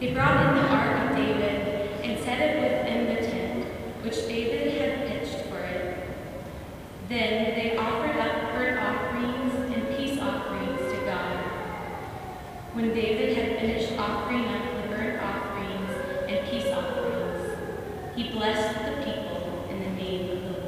They brought in the ark of David and set it within the tent, which David had pitched for it. Then they offered up burnt offerings and peace offerings to God. When David had finished offering up the burnt offerings and peace offerings, he blessed the people in the name of the Lord.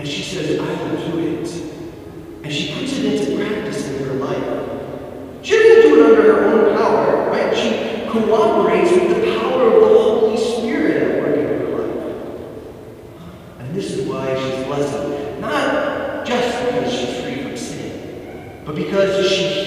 And she says, I will do it. And she puts it into practice in her life. She doesn't do it under her own power, right? She cooperates with the power of the Holy Spirit at work in her life. And this is why she's blessed. Not just because she's free from sin, but because she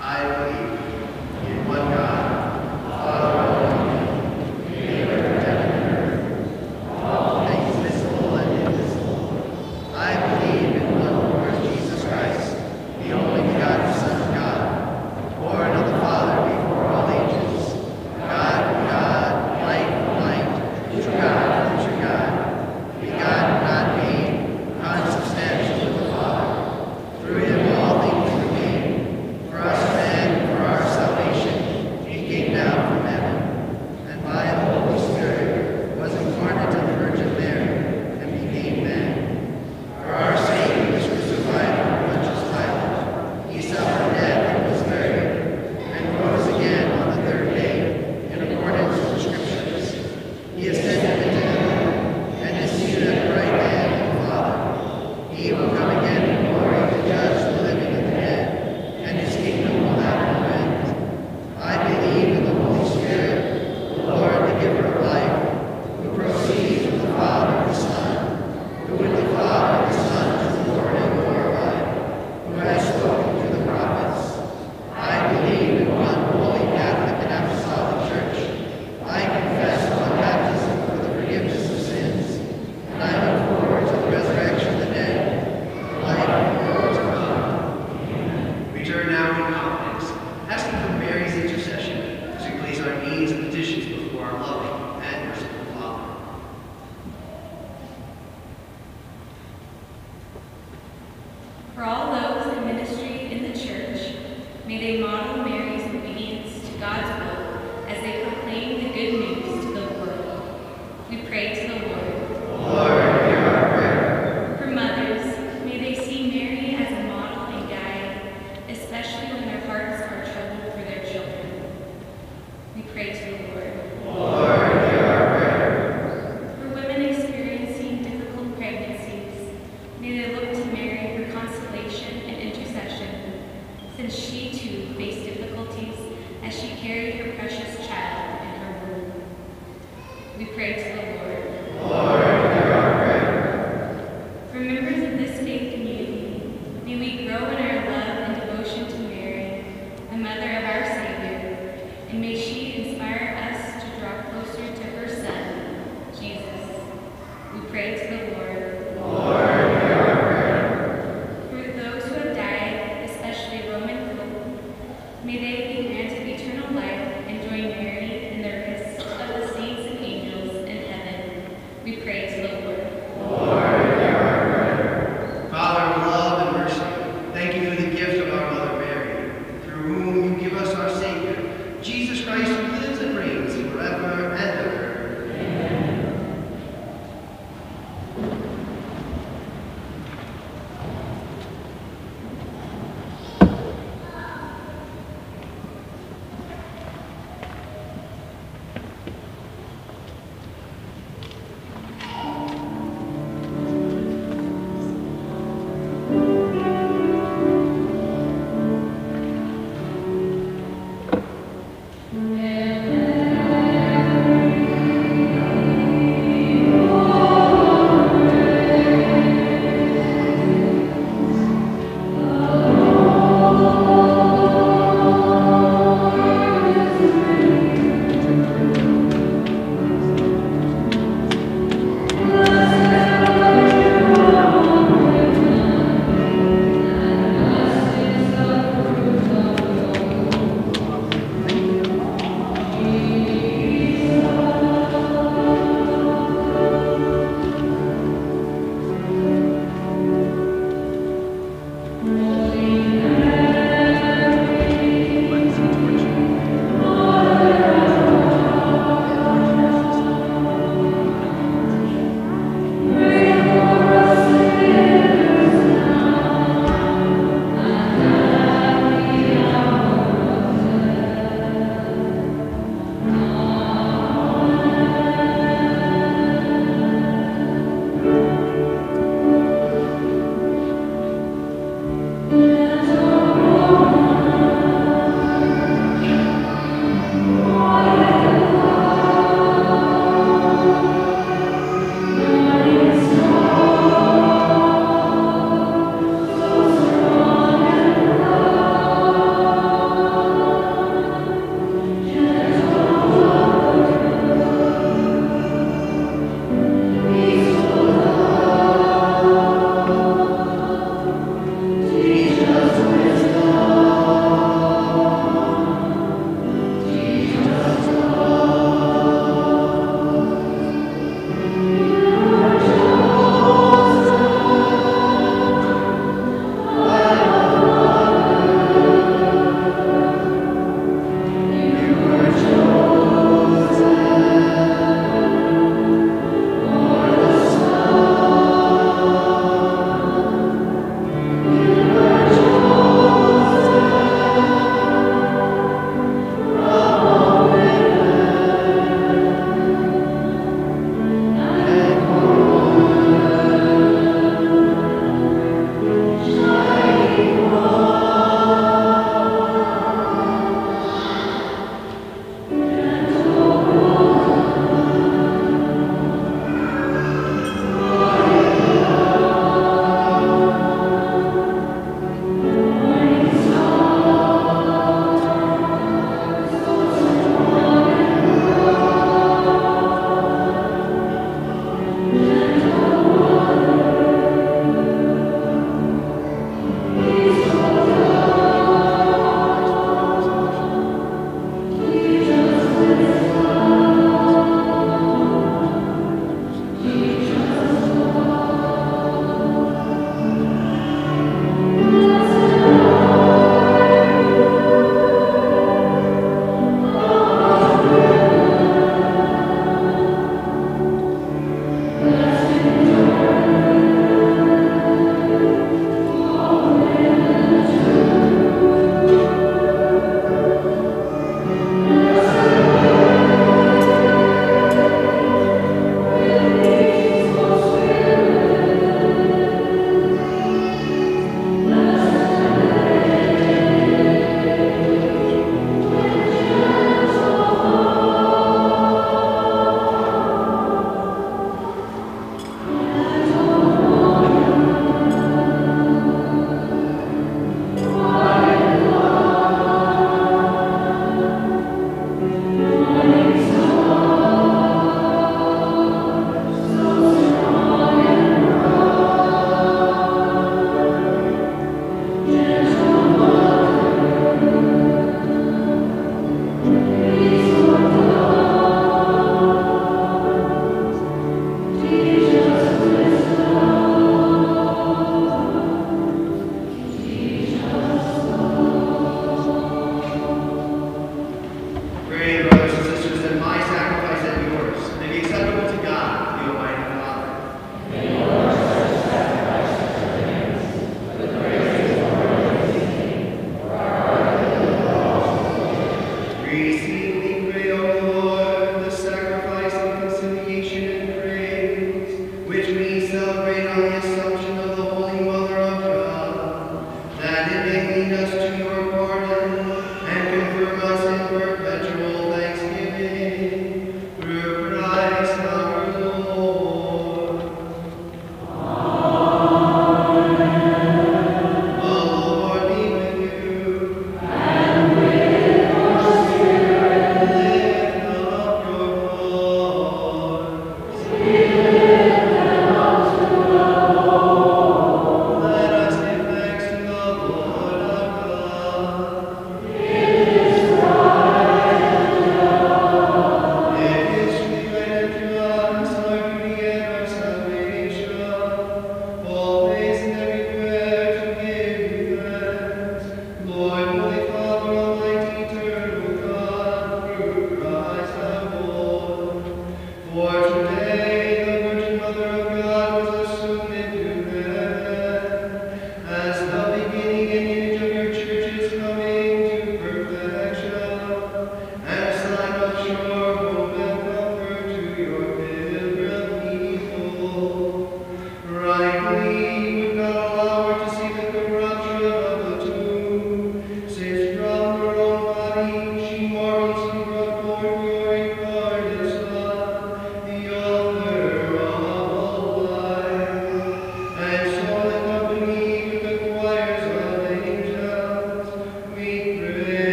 I believe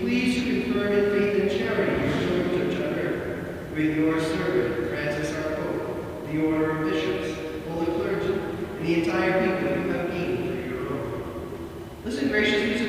Please confirm in faith and charity your servant of on with your servant Francis R. Pope, the order of bishops, holy clergy, and the entire people you have gained for your own. Listen graciously